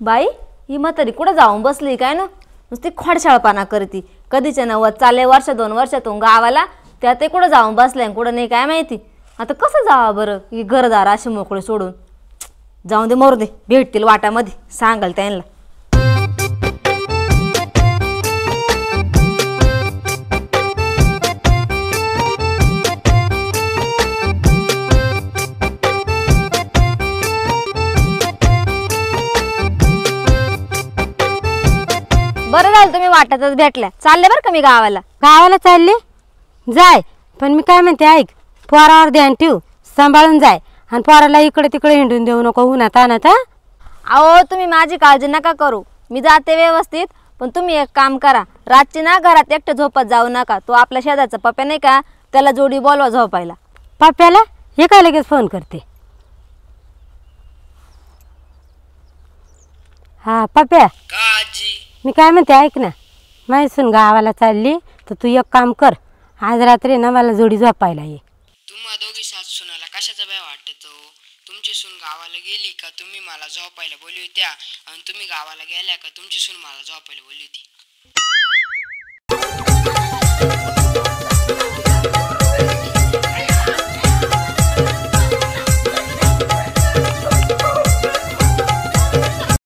बाई ही म्हातारी कुठं जाऊन बसली? काय ना? नुसती खोडशाळपणा करती. कधीच्या नव्वद चाले वर्ष दोन वर्षातून गावाला त्या ते कुठं जाऊन बसल्या आणि कुठं नाही काय माहिती? आता कसं जावा बरं ही घरदार अशी मोकळे सोडून? जाऊन दे मरू दे भेटतील वाटामध्ये सांगाल त्यांना. बरं झालं तुम्ही वाटातच भेटल्या. चालले बरं का मी गावाला? गावाला चालली? जाय. पण मी काय म्हणते ऐक. पोरावर ध्यान ठेव. सांभाळून जाय. आणि पोराला इकडे तिकडे हिंडून देऊ नको उन्हात आणत हा? अहो तुम्ही माझी काळजी नका करू. मी जाते व्यवस्थित पण तुम्ही एक काम करा. रातची ना घरात एकटं झोपत जाऊ नका. तो आपल्या शेजारचा पप्या नाही का? त्याला जोडी बोलवा झोपायला. पप्प्याला? हे काय लगेच फोन करते? हा आजी मी काय म्हणते ऐक ना. मैसून गावाला चालली तर तू एक काम कर. आज रात्री ना मला जोडी झोपायला ये. तुम्हा दोघी सात सुनाला कशाचा भय वाटतो हो? तुमची सून गावाला गेली का? तुम्ही मला झोपायला बोलली होत्या. आणि तुम्ही गावाला गेल्या का? तुमची सून मला झोपायला बोलली होती.